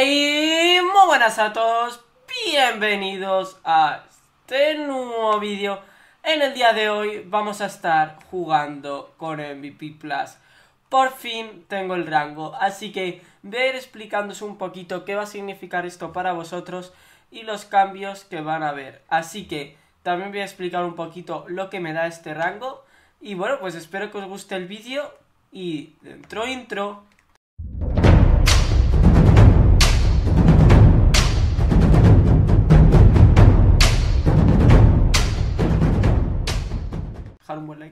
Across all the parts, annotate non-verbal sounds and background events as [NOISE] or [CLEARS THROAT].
Y muy buenas a todos, bienvenidos a este nuevo vídeo. En el día de hoy vamos a estar jugando con MVP Plus. Por fin tengo el rango, así que voy a ir explicándoos un poquito qué va a significar esto para vosotros y los cambios que van a haber. Así que también voy a explicar un poquito lo que me da este rango. Y bueno, pues espero que os guste el vídeo y dentro intro.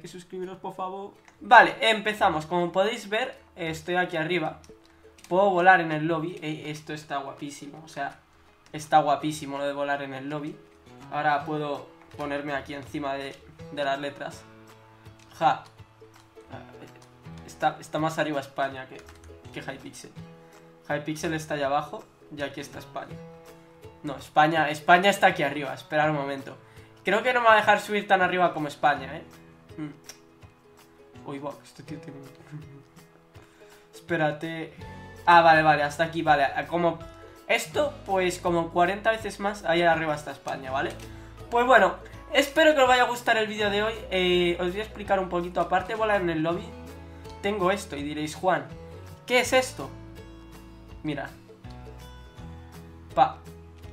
Y suscribiros por favor. Vale, empezamos. Como podéis ver, estoy aquí arriba. Puedo volar en el lobby. Eh, esto está guapísimo. O sea, está guapísimo lo de volar en el lobby. Ahora puedo ponerme aquí encima de, de las letras. Ja. Está, está más arriba España que, que Hypixel. Hypixel está allá abajo y aquí está España. No, España, España está aquí arriba. Esperar un momento. Creo que no me va a dejar subir tan arriba como España, ¿eh? Mm. Uy, wow, este tío tiene... [LAUGHS] Espérate... Ah, vale, vale, hasta aquí, vale. Como esto, pues como 40 veces más, ahí arriba está España, ¿vale? Pues bueno, espero que os vaya a gustar el vídeo de hoy. Eh, os voy a explicar un poquito. Aparte de volar en el lobby, tengo esto. Y diréis, Juan, ¿qué es esto? Mira. Pa,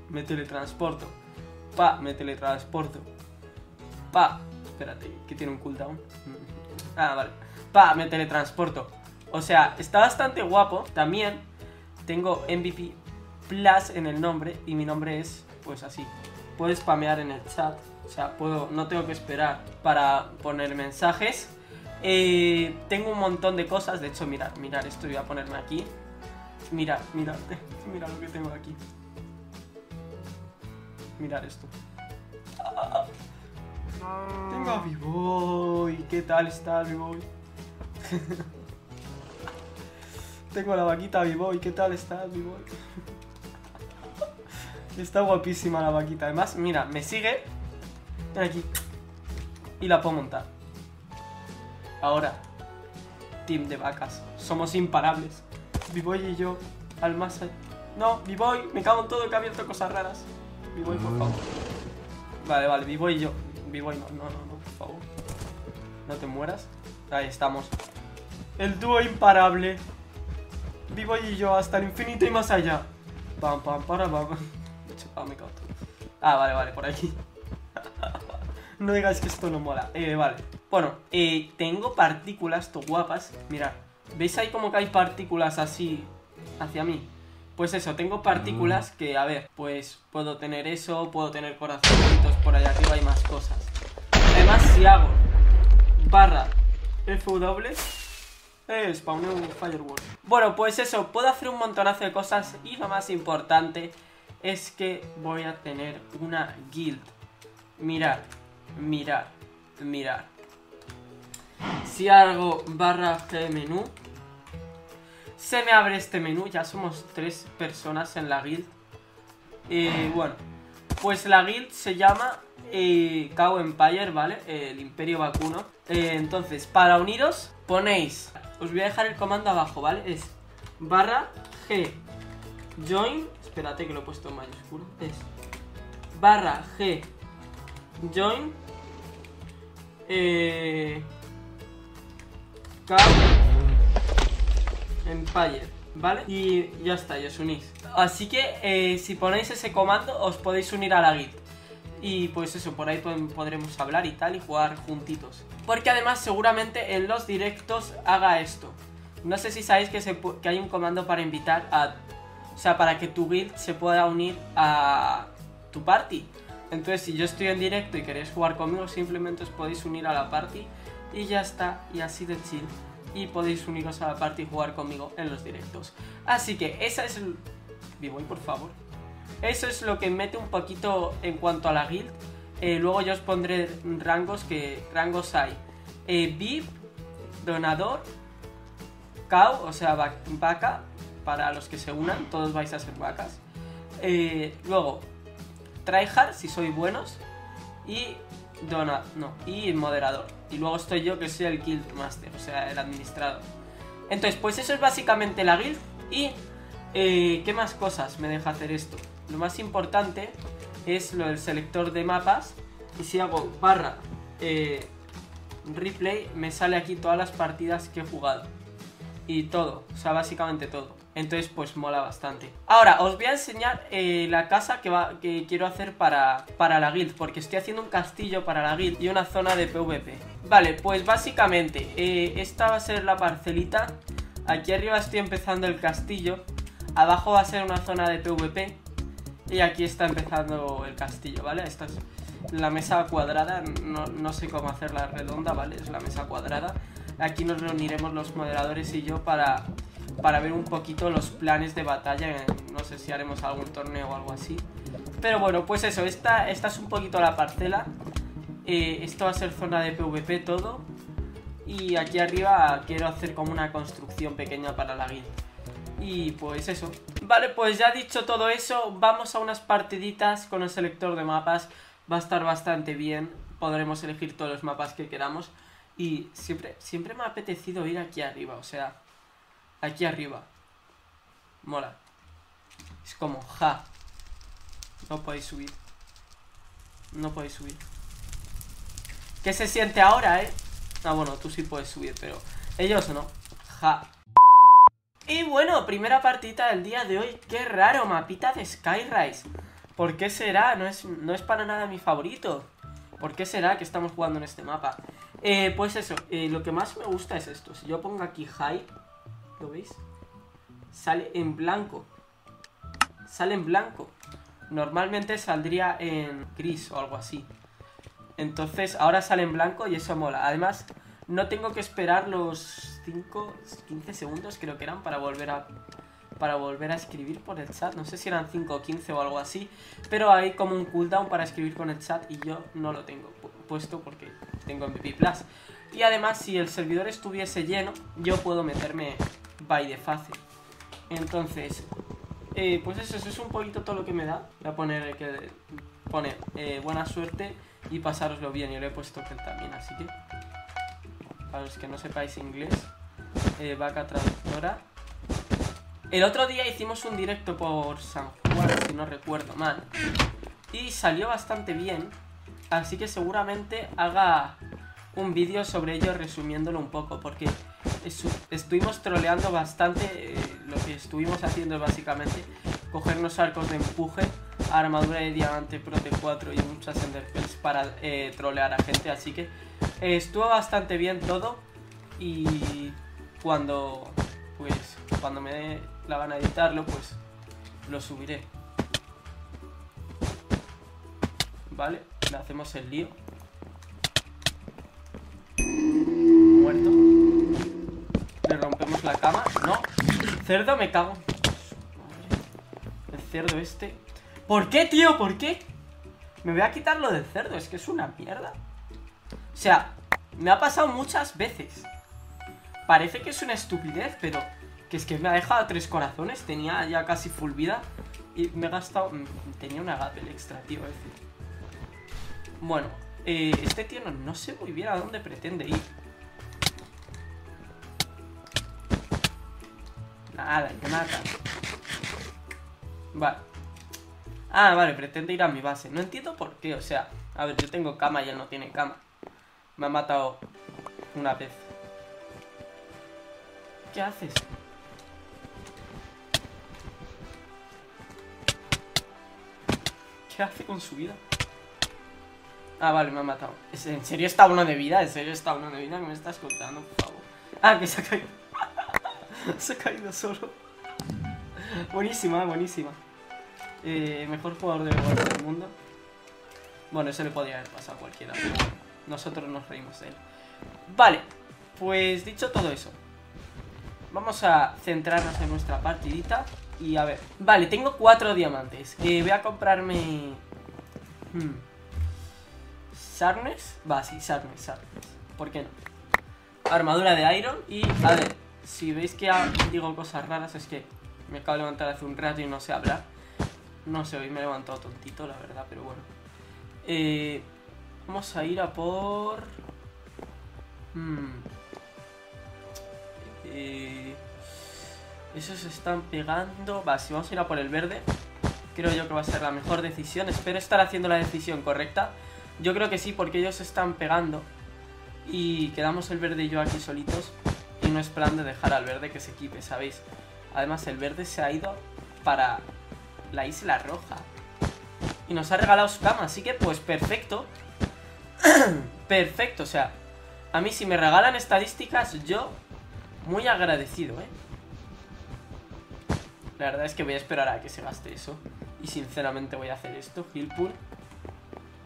me teletransporto. Pa, me teletransporto. Pa, espérate, que tiene un cooldown. Ah, vale. Pa, me teletransporto. O sea, está bastante guapo. También tengo MVP Plus en el nombre y mi nombre es, pues así. Puedes spamear en el chat. O sea, puedo, no tengo que esperar para poner mensajes. Eh, tengo un montón de cosas. De hecho, mirad, mirad, esto voy a ponerme aquí. Mirad, mirad, [LAUGHS] mirad lo que tengo aquí. Mirad esto. Tengo a B-Boy. ¿Qué tal está B-Boy? [LAUGHS] tengo a la vaquita B-Boy. ¿Qué tal está B-Boy? [LAUGHS] está guapísima la vaquita. Además, mira, me sigue. Ven aquí. Y la puedo montar. Ahora, team de vacas. Somos imparables. B-Boy y yo al más No, B-Boy, me cago en todo que ha abierto cosas raras. B-Boy, por favor. Vale, vale, B-Boy y yo. B-Boy, no, no, no, no, por favor. No te mueras. Ahí estamos. El dúo imparable. B-Boy y yo hasta el infinito y más allá. Pam, pam, para, pam. [LAUGHS] Ah, me cago Ah, vale, vale, por aquí. [LAUGHS] no digáis que esto no mola. Eh, vale. Bueno, eh, tengo partículas, to guapas. Mirad. ¿Veis ahí como que hay partículas así hacia mí? Pues eso, tengo partículas que, a ver, pues puedo tener eso, puedo tener corazoncitos por allá arriba y más cosas. Además, si hago barra FW, eh, spawneo un firewall. Bueno, pues eso, puedo hacer un montonazo de cosas y lo más importante es que voy a tener una guild. Mirad, mirad, mirad. Si hago barra G menú, se me abre este menú. Ya somos tres personas en la guild. Eh, bueno, pues la guild se llama eh, Cow Empire, ¿vale? el Imperio Vacuno. Eh, entonces, para uniros, ponéis... Os voy a dejar el comando abajo, ¿vale? Es barra G join... Espérate que lo he puesto en mayúsculo. Es barra G join... Eh, Cow Empire, ¿vale? Y ya está, y os unís. Así que eh, si ponéis ese comando os podéis unir a la guild. Y pues eso, por ahí podremos hablar y tal y jugar juntitos. Porque además seguramente en los directos haga esto. No sé si sabéis que, que hay un comando para invitar a... O sea, para que tu guild se pueda unir a tu party. Entonces si yo estoy en directo y queréis jugar conmigo, simplemente os podéis unir a la party y ya está, y así de chill. Y podéis uniros a la party y jugar conmigo en los directos. Así que esa es... Vivoy, por favor. Eso es lo que mete un poquito en cuanto a la guild. Eh, luego yo os pondré rangos que rangos hay. Eh, VIP, donador, cow, o sea, vaca, para los que se unan, todos vais a ser vacas. Eh, luego, tryhard, si sois buenos. Y Dona, no, y moderador. Y luego estoy yo que soy el guild master, o sea, el administrador. Entonces, pues eso es básicamente la guild. Y Eh, ¿Qué más cosas me deja hacer esto? Lo más importante es lo del selector de mapas. Y si hago barra eh, replay, me sale aquí todas las partidas que he jugado. Y todo, o sea, básicamente todo. Entonces, pues mola bastante. Ahora, os voy a enseñar eh, la casa que, va, que quiero hacer para, para la guild. Porque estoy haciendo un castillo para la guild y una zona de PvP. Vale, pues básicamente, eh, esta va a ser la parcelita. Aquí arriba estoy empezando el castillo. Abajo va a ser una zona de PvP. Y aquí está empezando el castillo, ¿vale? Esta es la mesa cuadrada. No, no sé cómo hacerla redonda, ¿vale? Es la mesa cuadrada. Aquí nos reuniremos los moderadores y yo para para ver un poquito los planes de batalla. No sé si haremos algún torneo o algo así. Pero bueno, pues eso, esta, esta es un poquito la parcela. Eh, esto va a ser zona de PvP todo. Y aquí arriba quiero hacer como una construcción pequeña para la guild. Y pues eso. Vale, pues ya dicho todo eso, vamos a unas partiditas con el selector de mapas. Va a estar bastante bien. Podremos elegir todos los mapas que queramos. Y siempre, siempre me ha apetecido ir aquí arriba, o sea, Aquí arriba. Mola. Es como, ja. No podéis subir. No podéis subir. ¿Qué se siente ahora, eh? Ah, bueno, tú sí puedes subir, pero ellos no. Ja. Y bueno, primera partida del día de hoy. Qué raro, mapita de Skyrise. ¿Por qué será? No es, no es para nada mi favorito. ¿Por qué será que estamos jugando en este mapa? Eh, pues eso, eh, lo que más me gusta es esto. Si yo pongo aquí high, ¿Lo veis? Sale en blanco. Sale en blanco. Normalmente saldría en gris o algo así. Entonces ahora sale en blanco y eso mola. Además, no tengo que esperar los 5, 15 segundos creo que eran para volver a para volver a escribir por el chat. No sé si eran 5 o 15 o algo así. Pero hay como un cooldown para escribir con el chat y yo no lo tengo puesto porque tengo MVP Plus. Y además, si el servidor estuviese lleno, yo puedo meterme by de fácil. Entonces, eh, pues eso, es un poquito todo lo que me da. Voy a poner que pone eh, buena suerte y pasároslo bien. Yo le he puesto que también, así que para los que no sepáis inglés, eh, vaca traductora. El otro día hicimos un directo por San Juan, si no recuerdo mal, y salió bastante bien. Así que seguramente haga un vídeo sobre ello resumiéndolo un poco, porque estuvimos troleando bastante. Eh, lo que estuvimos haciendo es básicamente cogernos arcos de empuje, armadura de diamante, prote 4 y muchas enderpearls para eh, trolear a gente. Así que eh, estuvo bastante bien todo. Y cuando, pues, cuando me la gana de editarlo, pues lo subiré. Vale, le hacemos el lío. rompemos la cama. No. Cerdo, me cago. El cerdo este. ¿Por qué, tío? ¿Por qué? Me voy a quitar lo del cerdo. Es que es una mierda. O sea, me ha pasado muchas veces. Parece que es una estupidez, pero... Que es que me ha dejado tres corazones. Tenía ya casi full vida. Y me he gastado... Mm, tenía una gapel extra, tío. decir. Bueno, eh, este tío no, sé muy bien a dónde pretende ir. Nada, que mata. Vale. Ah, vale, pretende ir a mi base. No entiendo por qué, o sea... A ver, yo tengo cama y él no tiene cama. Me ha matado una vez. ¿Qué haces? ¿Qué hace con su vida? Ah, vale, me ha matado. ¿En serio está uno de vida? ¿En serio está uno de vida? ¿Qué me estás contando, por favor? Ah, que se ha caído. [LAUGHS] Se ha caído solo. buenísima, buenísima. Eh, mejor jugador de Overwatch del mundo. Bueno, eso le podría haber pasado a cualquiera. nosotros nos reímos de él. Vale, pues dicho todo eso. Vamos a centrarnos en nuestra partidita. Y a ver. Vale, tengo cuatro diamantes. Eh, voy a comprarme... Hmm. ¿Sarnes? Va, sí, Sarnes, Sarnes. ¿Por qué no? Armadura de Iron y... A ver, si veis que digo cosas raras es que me acabo de levantar hace un rato y no sé hablar. No sé, hoy me he levantado tontito, la verdad, pero bueno. Eh, vamos a ir a por... Hmm. Eh, Esos están pegando. Va, si vamos a ir a por el verde, creo yo que va a ser la mejor decisión. Espero estar haciendo la decisión correcta. Yo creo que sí, porque ellos se están pegando. Y quedamos el verde y yo aquí solitos. Y no es plan de dejar al verde que se equipe, ¿sabéis? Además, el verde se ha ido para la isla roja. Y nos ha regalado su cama, así que pues perfecto. [CLEARS THROAT] perfecto, o sea, a mí si me regalan estadísticas, yo muy agradecido, ¿eh? La verdad es que voy a esperar a que se gaste eso. Y sinceramente voy a hacer esto, Hillpool.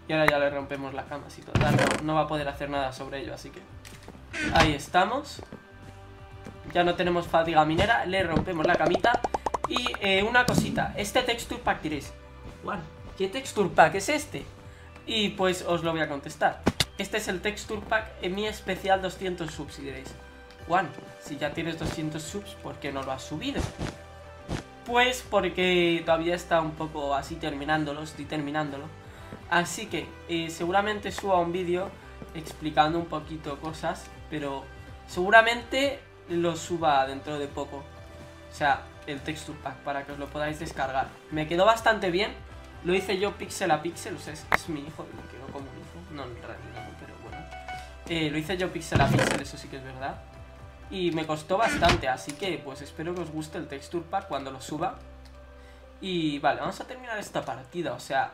Y ahora ya le rompemos la cama, si total, no, no va a poder hacer nada sobre ello, así que... Ahí estamos. Ya no tenemos fatiga minera, le rompemos la camita. Y eh, una cosita, este texture pack diréis, Juan, ¿qué texture pack es este? Y pues os lo voy a contestar. Este es el texture pack en mi especial 200 subs y diréis, Juan, si ya tienes 200 subs, ¿por qué no lo has subido? Pues porque todavía está un poco así terminándolo, estoy terminándolo. Así que eh, seguramente suba un vídeo explicando un poquito cosas, pero seguramente lo suba dentro de poco. O sea, el texture pack para que os lo podáis descargar. Me quedó bastante bien. Lo hice yo pixel a pixel, o sea, es, mi hijo, me quedó como un hijo. No, en realidad pero bueno. Eh, lo hice yo pixel a pixel, eso sí que es verdad. Y me costó bastante, así que pues espero que os guste el texture pack cuando lo suba. Y vale, vamos a terminar esta partida, o sea...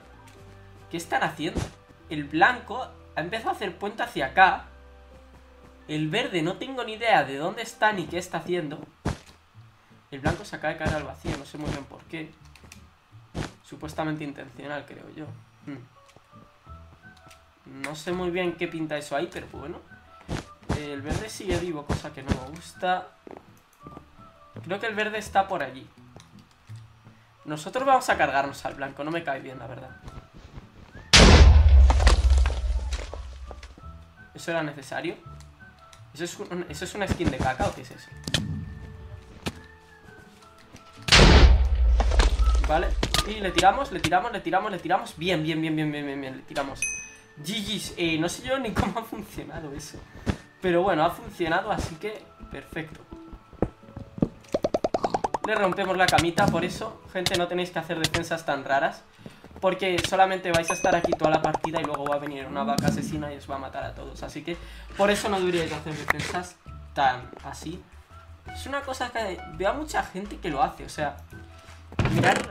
¿Qué están haciendo? El blanco ha empezado a hacer puente hacia acá. El verde no tengo ni idea de dónde está ni qué está haciendo. El blanco se acaba de caer al vacío, no sé muy bien por qué. Supuestamente intencional, creo yo. Hmm. No sé muy bien qué pinta eso ahí, pero bueno. El verde sigue vivo, cosa que no me gusta. Creo que el verde está por allí. Nosotros vamos a cargarnos al blanco, no me cae bien, la verdad. ¿Eso era necesario? ¿Eso es, ¿Eso es una skin de caca o qué es eso? Vale, y le tiramos, le tiramos, le tiramos, le tiramos. Bien, bien, bien, bien, bien, bien, bien, le tiramos. GG's, eh, no sé yo ni [LAUGHS] cómo ha funcionado eso. Pero bueno, ha funcionado, así que perfecto. Le rompemos la camita, por eso, gente, no tenéis que hacer defensas tan raras porque solamente vais a estar aquí toda la partida y luego va a venir una vaca asesina y os va a matar a todos. Así que por eso no deberíais hacer defensas tan así. Es una cosa que veo a mucha gente que lo hace, o sea,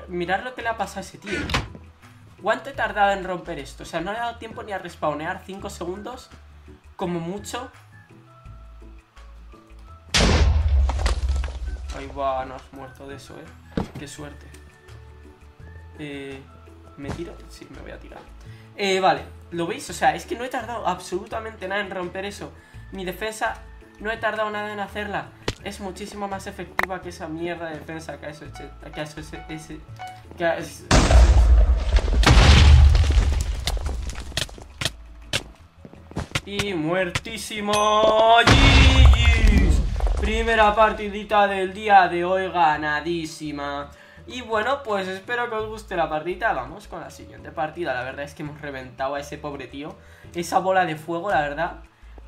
mirar, lo que le ha pasado a ese tío. ¿Cuánto he tardado en romper esto? O sea, no le ha dado tiempo ni a respawnear 5 segundos, como mucho. Ahí va, no has muerto de eso, eh. Qué suerte. Eh... ¿Me tiro? Sí, me voy a tirar. Eh, vale, ¿lo veis? O sea, es que no he tardado absolutamente nada en romper eso. Mi defensa no he tardado nada en hacerla. Es muchísimo más efectiva que esa mierda de defensa que ha hecho, que ha ese, ese, que ha, Y muertísimo. Primera partidita del día de hoy ganadísima. Y bueno, pues espero que os guste la partida. Vamos con la siguiente partida. La verdad es que hemos reventado a ese pobre tío. Esa bola de fuego, la verdad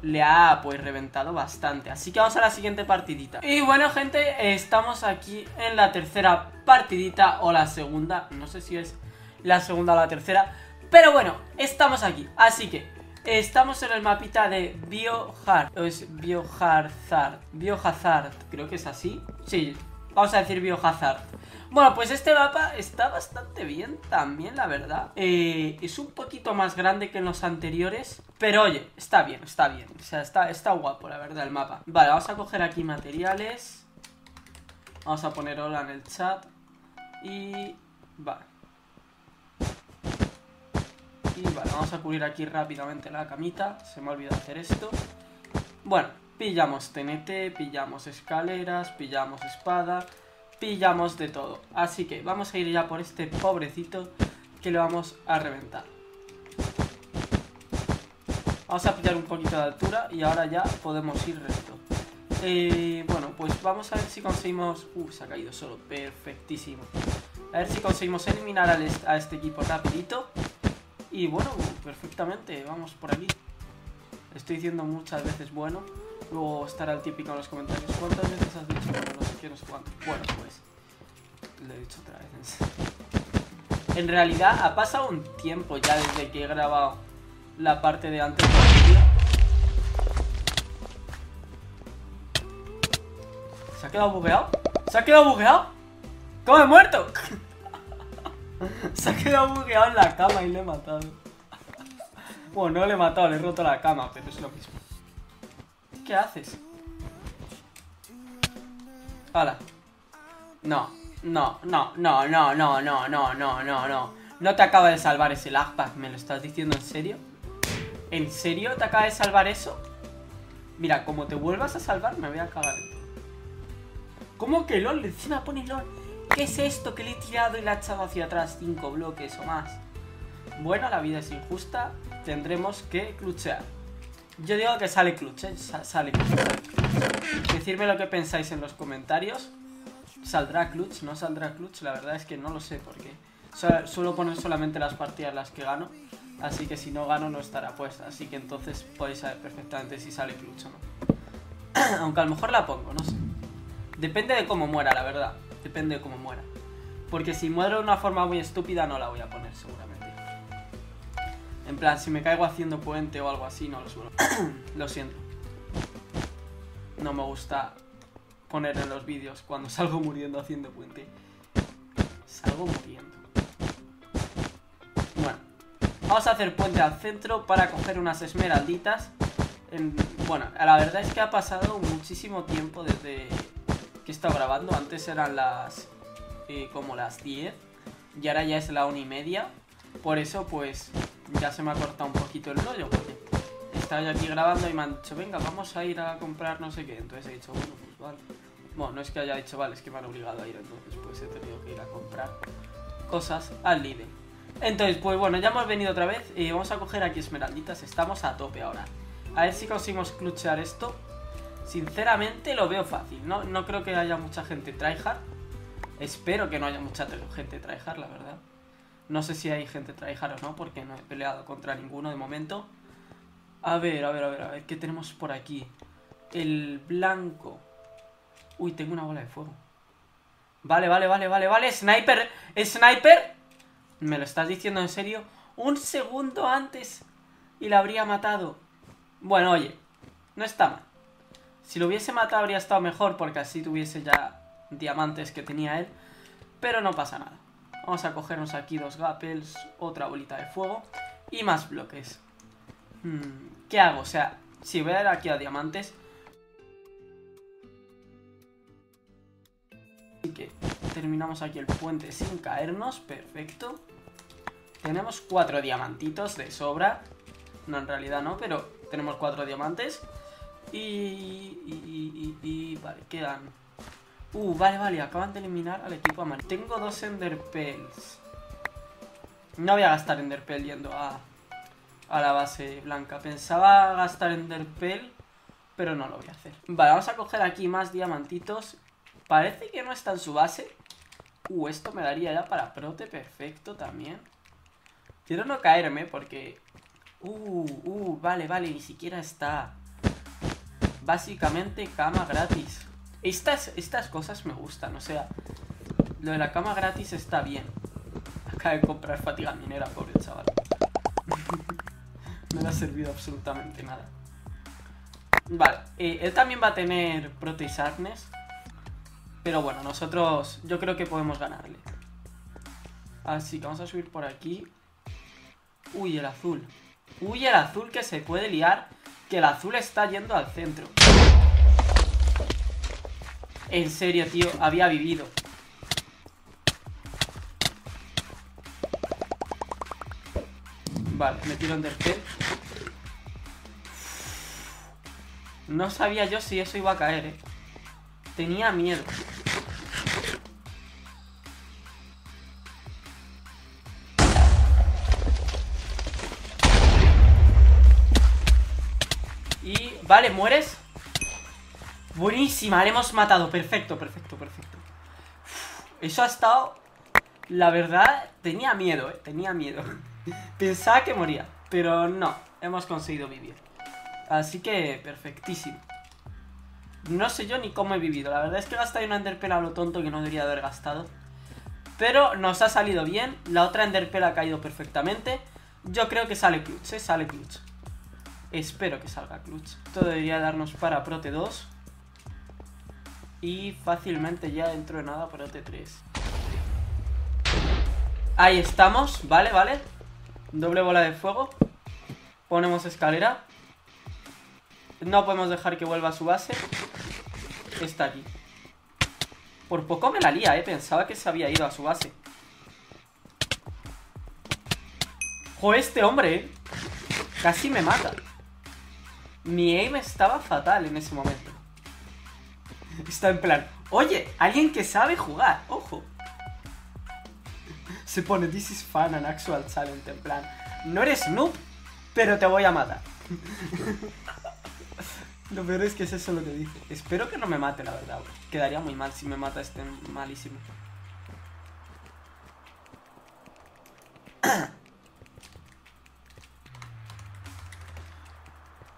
le ha pues reventado bastante. Así que vamos a la siguiente partidita. Y bueno gente, estamos aquí en la tercera partidita O la segunda, no sé si es la segunda o la tercera. Pero bueno, estamos aquí. Así que estamos en el mapita de Biohazard O es Biohazard Biohazard, creo que es así. Sí, vamos a decir Biohazard bueno, pues este mapa está bastante bien también, la verdad. Eh, es un poquito más grande que en los anteriores. Pero oye, está bien, está bien. O sea, está, está guapo, la verdad, el mapa. Vale, vamos a coger aquí materiales. Vamos a poner hola en el chat. Y... Vale. Y vale, vamos a cubrir aquí rápidamente la camita. Se me ha olvidado hacer esto. Bueno, pillamos TNT, pillamos escaleras, pillamos espada pillamos de todo. Así que vamos a ir ya por este pobrecito que le vamos a reventar. Vamos a pillar un poquito de altura y ahora ya podemos ir recto. Eh, bueno, pues vamos a ver si conseguimos... Uh, se ha caído solo, perfectísimo. A ver si conseguimos eliminar a este equipo rapidito. Y bueno, perfectamente, vamos por aquí. Estoy diciendo muchas veces bueno. Luego estará el típico en los comentarios. ¿Cuántas veces has dicho que no sé qué, no sé cuánto? Bueno, pues. Lo he dicho otra vez. En realidad ha pasado un tiempo ya desde que he grabado la parte de antes del vídeo. ¿Se ha quedado bugueado? ¿Se ha quedado bugueado? ¿Cómo he muerto? [LAUGHS] Se ha quedado bugueado en la cama y le he matado. Bueno, no le he matado, le he roto la cama, pero es lo mismo. ¿Qué haces? Hala. No, no, no, no, no, no, no, no, no, no, no. No te acaba de salvar ese lagpack, ¿me lo estás diciendo en serio? ¿En serio te acaba de salvar eso? Mira, como te vuelvas a salvar, me voy a cagar ¿Cómo que LOL? Encima pone LOL. ¿Qué es esto que le he tirado y le ha echado hacia atrás cinco bloques o más? Bueno, la vida es injusta, tendremos que cluchear. Yo digo que sale clutch, ¿eh? sale clutch. Decidme lo que pensáis en los comentarios. ¿Saldrá clutch? ¿No saldrá clutch? La verdad es que no lo sé porque suelo poner solamente las partidas las que gano. Así que si no gano no estará puesta. Así que entonces podéis saber perfectamente si sale clutch o no. [CLEARS THROAT] Aunque a lo mejor la pongo, no sé. Depende de cómo muera, la verdad. Depende de cómo muera. Porque si muero de una forma muy estúpida no la voy a poner seguramente. En plan, si me caigo haciendo puente o algo así, no lo suelo. [CLEARS THROAT] lo siento. No me gusta poner en los vídeos cuando salgo muriendo haciendo puente. Salgo muriendo. Bueno, vamos a hacer puente al centro para coger unas esmeralditas. bueno, la verdad es que ha pasado muchísimo tiempo desde que he estado grabando. Antes eran las... Eh, como las 10. Y ahora ya es la una y media. Por eso, pues, ya se me ha cortado un poquito el rollo, estaba yo aquí grabando y me han dicho, venga, vamos a ir a comprar no sé qué. Entonces he dicho, bueno, pues vale. Bueno, no es que haya dicho, vale, es que me han obligado a ir, entonces pues he tenido que ir a comprar cosas al Lidl. Entonces, pues bueno, ya hemos venido otra vez y vamos a coger aquí esmeralditas, estamos a tope ahora. A ver si conseguimos cluchear esto. Sinceramente lo veo fácil, ¿no? No creo que haya mucha gente tryhard. Espero que no haya mucha gente tryhard, la verdad. No sé si hay gente tryhard o no, porque no he peleado contra ninguno de momento. A ver, a ver, a ver, a ver, ¿qué tenemos por aquí? El blanco. Uy, tengo una bola de fuego. Vale, vale, vale, vale, vale. Sniper, sniper. ¿Me lo estás diciendo en serio? Un segundo antes y la habría matado. Bueno, oye, no está mal. Si lo hubiese matado habría estado mejor porque así tuviese ya diamantes que tenía él. Pero no pasa nada. Vamos a cogernos aquí dos gapels, otra bolita de fuego y más bloques. Hmm, ¿Qué hago? O sea, si voy a ir aquí a diamantes... Así que terminamos aquí el puente sin caernos, perfecto. Tenemos cuatro diamantitos de sobra. No, en realidad no, pero tenemos cuatro diamantes. Y, y, y, y vale, quedan Uh, vale, vale, acaban de eliminar al equipo amarillo. Tengo dos Enderpearls. No voy a gastar Enderpearl yendo a, a la base blanca. Pensaba gastar Enderpearl, pero no lo voy a hacer. Vale, vamos a coger aquí más diamantitos. Parece que no está en su base. Uh, esto me daría ya para prote perfecto también. Quiero no caerme porque... Uh, uh, vale, vale, ni siquiera está. Básicamente cama gratis. Estas, estas cosas me gustan, o sea, lo de la cama gratis está bien. Acaba de comprar fatiga minera, pobre chaval. [LAUGHS] no le ha servido absolutamente nada. Vale, eh, él también va a tener Proteus Pero bueno, nosotros yo creo que podemos ganarle. Así que vamos a subir por aquí. Uy, el azul. Uy, el azul que se puede liar. Que el azul está yendo al centro. En serio, tío, había vivido. Vale, me tiro Undertale. No sabía yo si eso iba a caer, eh. Tenía miedo. Y... Vale, ¿mueres? Buenísima, le hemos matado. Perfecto, perfecto, perfecto. eso ha estado... La verdad, tenía miedo, ¿eh? Tenía miedo. [LAUGHS] Pensaba que moría, pero no. Hemos conseguido vivir. Así que, perfectísimo. No sé yo ni cómo he vivido. La verdad es que he gastado una enderpearl a lo tonto que no debería haber gastado. Pero nos ha salido bien. La otra enderpearl ha caído perfectamente. Yo creo que sale clutch, ¿eh? Sale clutch. Espero que salga clutch. Esto debería darnos para prote 2. Y fácilmente ya dentro de nada prote 3. Ahí estamos, vale, vale. Doble bola de fuego. Ponemos escalera. No podemos dejar que vuelva a su base. Está aquí. Por poco me la lía, eh. Pensaba que se había ido a su base. Joder, este hombre, eh. Casi me mata. Mi aim estaba fatal en ese momento. Está en plan, oye, alguien que sabe jugar, ojo. Se pone, this is fun and actual challenge, en plan, no eres noob, pero te voy a matar. Lo peor es que es eso lo que dice. Espero que no me mate, la verdad, Quedaría muy mal si me mata este malísimo. [COUGHS]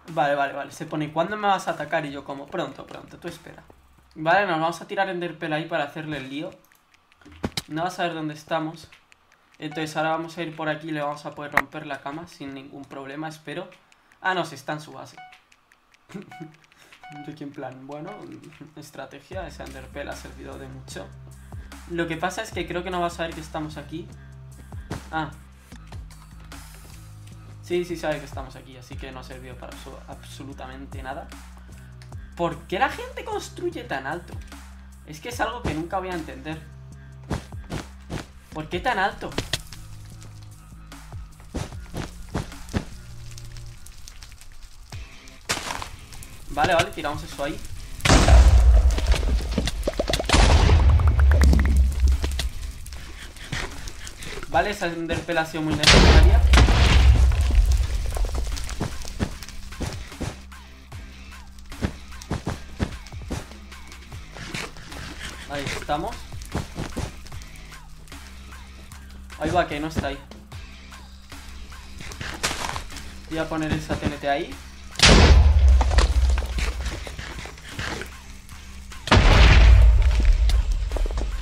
Vale, vale, vale. Se pone, ¿cuándo me vas a atacar? Y yo como, pronto, pronto, tú espera. Vale, nos vamos a tirar Enderpell ahí para hacerle el lío. No va a saber dónde estamos. Entonces ahora vamos a ir por aquí y le vamos a poder romper la cama sin ningún problema, espero. Ah, no, se está en su base. [LAUGHS] Yo aquí plan, bueno, estrategia, ese Enderpell ha servido de mucho. Lo que pasa es que creo que no va a saber que estamos aquí. Ah, Sí, sí sabe que estamos aquí, así que no ha servido para absolutamente nada. ¿Por qué la gente construye tan alto? Es que es algo que nunca voy a entender. ¿Por qué tan alto? Vale, vale, tiramos eso ahí. Vale, esa interpelación muy necesaria. Ahí estamos. Ahí va, que no está ahí. Voy a poner esa TNT ahí.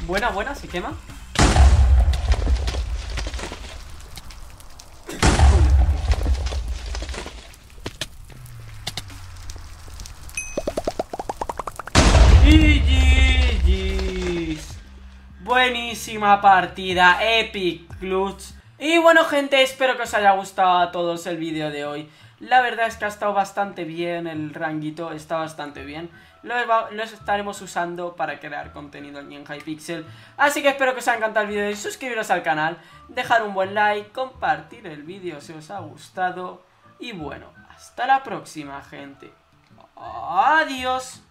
Buena, buena, se quema. Buenísima partida, Epic Clutch. Y bueno gente, espero que os haya gustado a todos el vídeo de hoy. La verdad es que ha estado bastante bien, el ranguito está bastante bien los, estaremos usando para crear contenido aquí en Hypixel. Así que espero que os haya encantado el vídeo y suscribiros al canal, dejar un buen like, compartir el vídeo si os ha gustado. Y bueno, hasta la próxima, gente. Adiós.